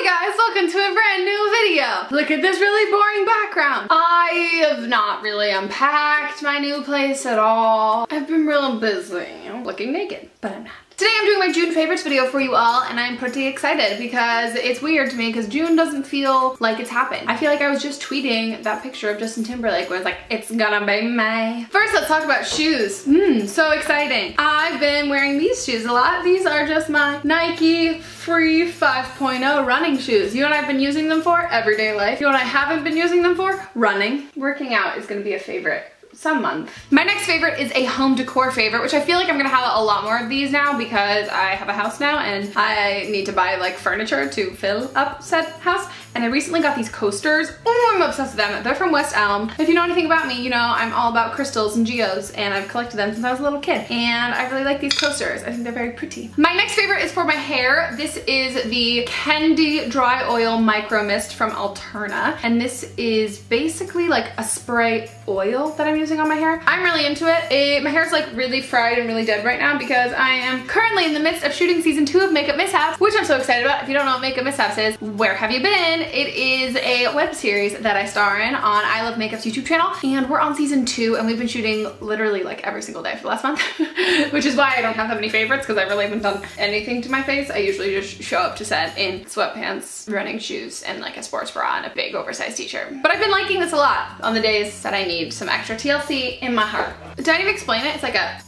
Hi guys, welcome to a brand new video. Look at this really boring background. I have not really unpacked my new place at all. I've been real busy. I'm looking naked, but I'm not. Today I'm doing my June favorites video for you all and I'm pretty excited because it's weird to me because June doesn't feel like it's happened. I feel like I was just tweeting that picture of Justin Timberlake when it's like, it's gonna be May. First, let's talk about shoes. Mmm, so exciting. I've been wearing these shoes a lot. These are just my Nike Free 5.0 running shoes. You know what I've been using them for? Everyday life. You know what I haven't been using them for? Running. Working out is gonna be a favorite some month. My next favorite is a home decor favorite, which I feel like I'm gonna have a lot more of these now because I have a house now and I need to buy like furniture to fill up said house. And I recently got these coasters. Oh, I'm obsessed with them. They're from West Elm. If you know anything about me, you know I'm all about crystals and geos and I've collected them since I was a little kid. And I really like these coasters. I think they're very pretty. My next favorite is for my hair. This is the Candy Dry Oil Micro Mist from Alterna. And this is basically like a spray oil that I'm using on my hair. I'm really into it. it my hair's like really fried and really dead right now because I am currently in the midst of shooting season two of Makeup Mishaps, which I'm so excited about. If you don't know what Makeup Mishaps is, where have you been? It is a web series that I star in on I Love Makeup's YouTube channel and we're on season two and we've been shooting literally like every single day for the last month, which is why I don't have that many favorites because I really haven't done anything to my face. I usually just show up to set in sweatpants, running shoes, and like a sports bra and a big oversized t-shirt. But I've been liking this a lot on the days that I need some extra TLC in my heart. I even explain it? It's like a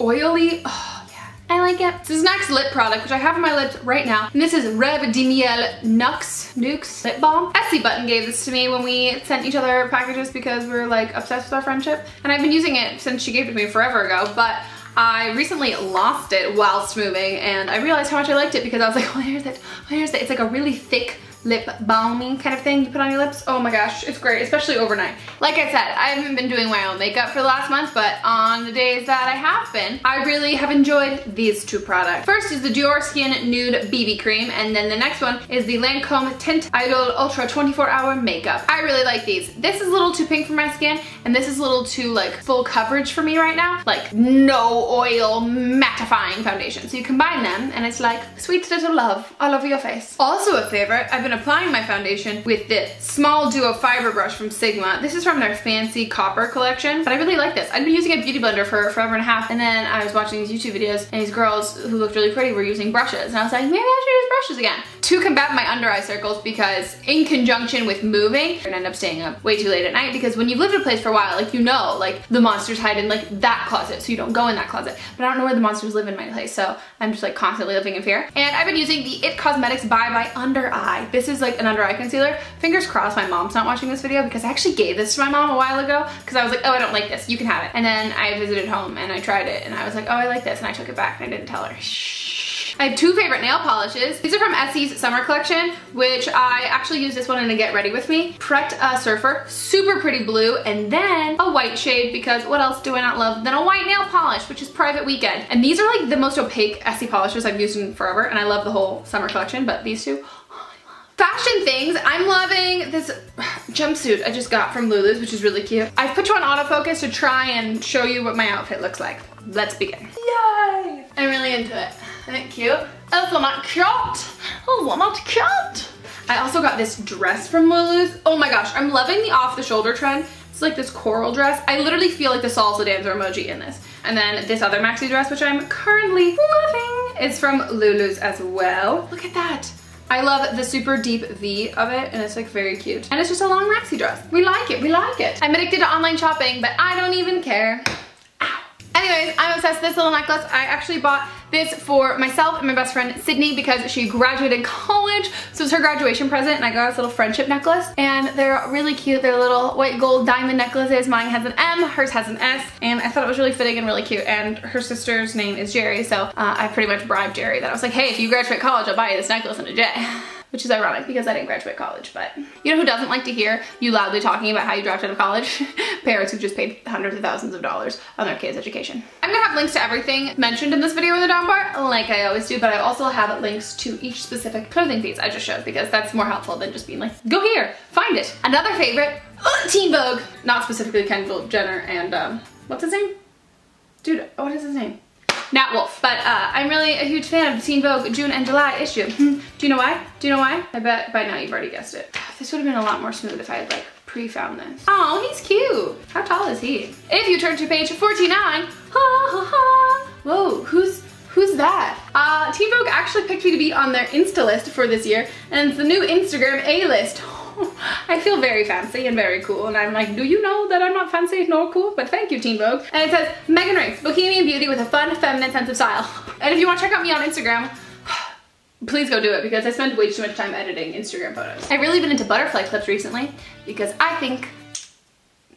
oily, oh, I like it. This is next lip product, which I have on my lips right now. And this is Rêve de Miel Nuxe, Nuxe Lip Balm. Essie Button gave this to me when we sent each other packages because we are like obsessed with our friendship. And I've been using it since she gave it to me forever ago, but I recently lost it whilst moving and I realized how much I liked it because I was like, where's it? Where's it? It's like a really thick lip balmy kind of thing you put on your lips. Oh my gosh, it's great, especially overnight. Like I said, I haven't been doing my own makeup for the last month, but on the days that I have been, I really have enjoyed these two products. First is the Dior Skin Nude BB Cream, and then the next one is the Lancome Tint Idol Ultra 24 Hour Makeup. I really like these. This is a little too pink for my skin, and this is a little too like full coverage for me right now. Like no oil mattifying foundation. So you combine them, and it's like sweet little love all over your face. Also a favorite, I've been been applying my foundation with the Small Duo Fiber Brush from Sigma. This is from their Fancy Copper collection, but I really like this. I've been using a Beauty Blender for forever and a half, and then I was watching these YouTube videos, and these girls who looked really pretty were using brushes, and I was like, maybe I should use brushes again. To combat my under eye circles, because in conjunction with moving, I end up staying up way too late at night, because when you've lived in a place for a while, like you know, like the monsters hide in like that closet, so you don't go in that closet. But I don't know where the monsters live in my place, so I'm just like constantly living in fear. And I've been using the IT Cosmetics Bye Bye Under Eye. This is like an under eye concealer. Fingers crossed my mom's not watching this video because I actually gave this to my mom a while ago because I was like, oh, I don't like this. You can have it. And then I visited home and I tried it and I was like, oh, I like this. And I took it back and I didn't tell her. Shh. I have two favorite nail polishes. These are from Essie's summer collection, which I actually use this one in a Get Ready With Me. Pret uh, Surfer, super pretty blue, and then a white shade because what else do I not love than a white nail polish, which is Private Weekend. And these are like the most opaque Essie polishes I've used in forever, and I love the whole summer collection, but these two, Fashion things, I'm loving this jumpsuit I just got from Lulu's, which is really cute. I've put you on autofocus to try and show you what my outfit looks like. Let's begin. Yay! I'm really into it. Isn't it cute? Oh, so not cute. Oh, not cute. I also got this dress from Lulu's. Oh my gosh, I'm loving the off-the-shoulder trend. It's like this coral dress. I literally feel like the salsa dancer emoji in this. And then this other maxi dress, which I'm currently loving, is from Lulu's as well. Look at that. I love the super deep V of it and it's like very cute. And it's just a long maxi dress. We like it, we like it. I'm addicted to online shopping, but I don't even care. Ow. Anyways, I'm obsessed with this little necklace. I actually bought this for myself and my best friend Sydney because she graduated college. So it's her graduation present and I got this little friendship necklace and they're really cute. They're little white gold diamond necklaces. Mine has an M, hers has an S and I thought it was really fitting and really cute and her sister's name is Jerry so uh, I pretty much bribed Jerry that I was like hey if you graduate college I'll buy you this necklace and a J which is ironic because I didn't graduate college, but you know who doesn't like to hear you loudly talking about how you dropped out of college? Parents who just paid hundreds of thousands of dollars on their kids' education. I'm gonna have links to everything mentioned in this video in the down bar, like I always do, but I also have links to each specific clothing piece I just showed because that's more helpful than just being like, go here, find it. Another favorite, uh, Teen Vogue. Not specifically Kendall Jenner and, um, what's his name? Dude, what is his name? Nat Wolff. But uh, I'm really a huge fan of the Teen Vogue June and July issue. Hmm. Do you know why? Do you know why? I bet by now you've already guessed it. This would have been a lot more smooth if I had like pre-found this. Oh, he's cute. How tall is he? If you turn to page 49, ha ha ha. Whoa, who's Who's that? Uh, Teen Vogue actually picked me to be on their Insta list for this year, and it's the new Instagram A-list. I feel very fancy and very cool, and I'm like, do you know that I'm not fancy nor cool? But thank you, Teen Vogue. And it says, Meghan Rienks, Bohemian Beauty with a fun, feminine sense of style. And if you want to check out me on Instagram, please go do it because I spend way too much time editing Instagram photos. I've really been into butterfly clips recently because I think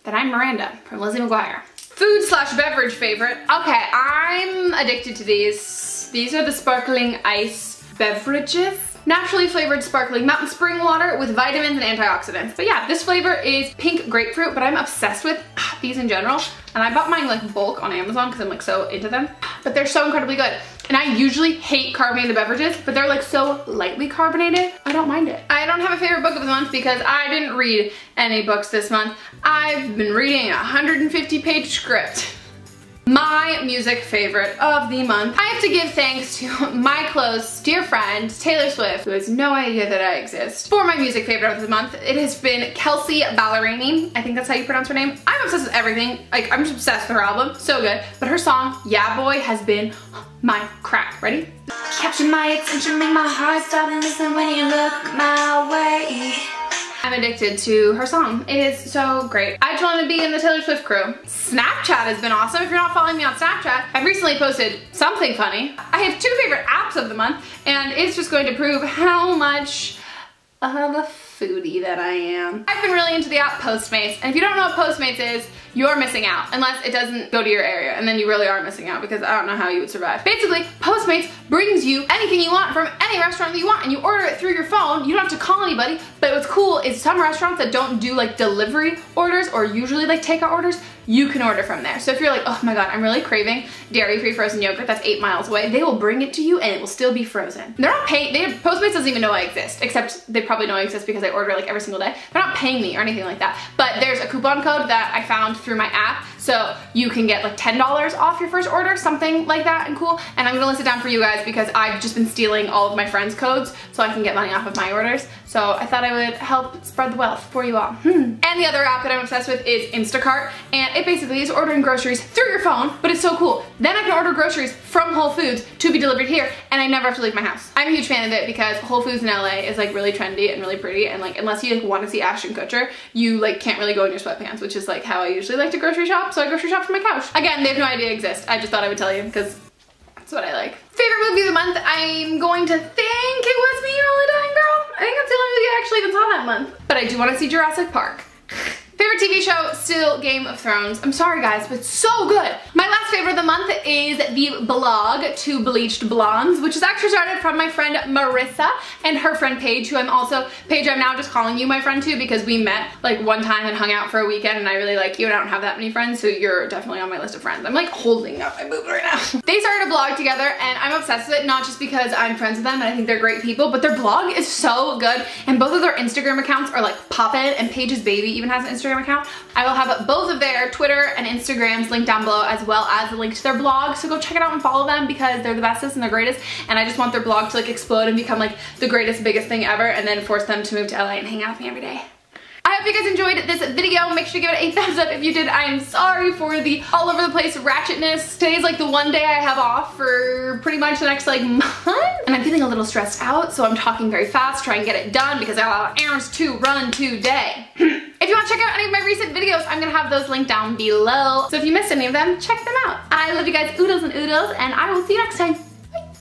that I'm Miranda from Lizzie McGuire. Food slash beverage favorite. Okay, I'm addicted to these. These are the sparkling ice beverages naturally flavored sparkling mountain spring water with vitamins and antioxidants. But yeah, this flavor is pink grapefruit, but I'm obsessed with ah, these in general. And I bought mine like bulk on Amazon because I'm like so into them. But they're so incredibly good. And I usually hate carbonated beverages, but they're like so lightly carbonated, I don't mind it. I don't have a favorite book of the month because I didn't read any books this month. I've been reading a 150 page script my music favorite of the month. I have to give thanks to my close dear friend, Taylor Swift, who has no idea that I exist, for my music favorite of the month. It has been Kelsea Ballerini. I think that's how you pronounce her name. I'm obsessed with everything. Like, I'm just obsessed with her album. So good. But her song, Yeah Boy, has been my crack. Ready? Capture my attention, make my heart stop and listen when you look my way. I'm addicted to her song. It is so great. I just want to be in the Taylor Swift crew. Snapchat has been awesome. If you're not following me on Snapchat, I've recently posted something funny. I have two favorite apps of the month, and it's just going to prove how much of a foodie that I am. I've been really into the app Postmates, and if you don't know what Postmates is, you're missing out unless it doesn't go to your area and then you really are missing out because I don't know how you would survive. Basically, Postmates brings you anything you want from any restaurant that you want and you order it through your phone. You don't have to call anybody, but what's cool is some restaurants that don't do like delivery orders or usually like takeout orders, you can order from there. So if you're like, oh my god, I'm really craving dairy-free frozen yogurt that's eight miles away, they will bring it to you and it will still be frozen. They're not paying, they, Postmates doesn't even know I exist, except they probably know I exist because I order like every single day. They're not paying me or anything like that. But there's a coupon code that I found through my app so you can get like $10 off your first order, something like that and cool. And I'm gonna list it down for you guys because I've just been stealing all of my friends' codes so I can get money off of my orders. So I thought I would help spread the wealth for you all. Hmm. And the other app that I'm obsessed with is Instacart. And it basically is ordering groceries through your phone, but it's so cool. Then I can order groceries from Whole Foods to be delivered here and I never have to leave my house. I'm a huge fan of it because Whole Foods in LA is like really trendy and really pretty and like unless you like want to see Ashton Kutcher, you like can't really go in your sweatpants, which is like how I usually like to grocery shop. So I grocery shop from my couch. Again, they have no idea I exist. I just thought I would tell you because that's what I like. Favorite movie of the month, I'm going to think it was Me, Only Dying Girl. I think that's the only movie I actually even saw that month. But I do want to see Jurassic Park. Favorite TV show, still Game of Thrones. I'm sorry guys, but so good. My last favorite of the month is the blog Two Bleached Blondes, which is actually started from my friend Marissa and her friend Paige, who I'm also, Paige, I'm now just calling you my friend too because we met like one time and hung out for a weekend and I really like you and I don't have that many friends, so you're definitely on my list of friends. I'm like holding up my boobs right now. they started a blog together and I'm obsessed with it, not just because I'm friends with them and I think they're great people, but their blog is so good and both of their Instagram accounts are like poppin' and Paige's baby even has an Instagram Account. I will have both of their Twitter and Instagrams linked down below as well as the link to their blog. So go check it out and follow them because they're the bestest and the greatest. And I just want their blog to like explode and become like the greatest, biggest thing ever and then force them to move to LA and hang out with me every day. I hope you guys enjoyed this video. Make sure you give it a thumbs up if you did. I am sorry for the all over the place ratchetness. Today's like the one day I have off for pretty much the next like month. And I'm feeling a little stressed out, so I'm talking very fast, trying to get it done because I have errands to run today. if you want to check out any of my recent videos, I'm gonna have those linked down below. So if you missed any of them, check them out. I love you guys oodles and oodles, and I will see you next time.